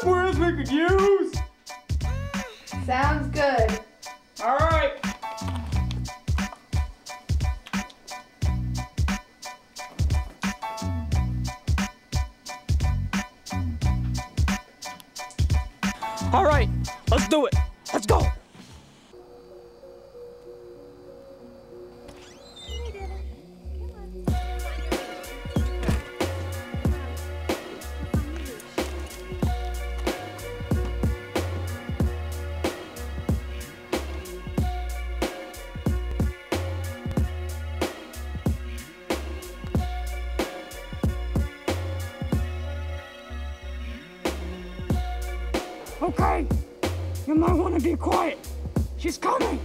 toys we could use? Sounds good. All right. All right, let's do it. Let's go. Okay, you might want to be quiet. She's coming.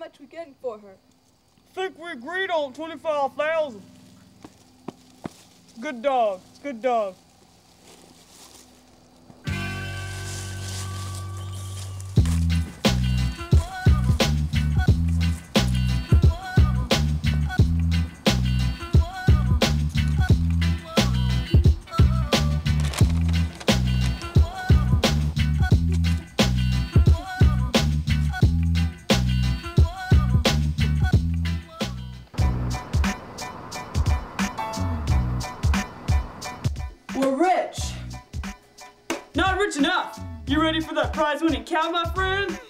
Much we getting for her? think we agreed on 25,000. Good dog. Good dog. Not rich enough. You ready for that prize winning cow, my friend?